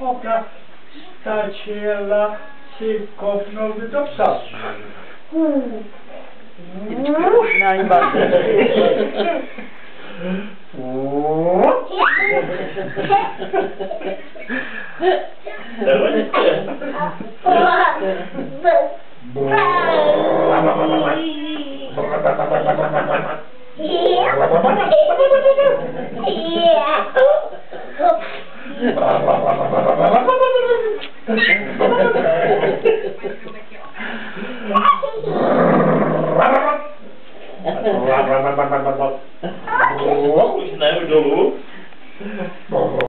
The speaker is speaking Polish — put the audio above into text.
Oka staciela się kopnąłby do psa. Na Wah, wah, wah, wah,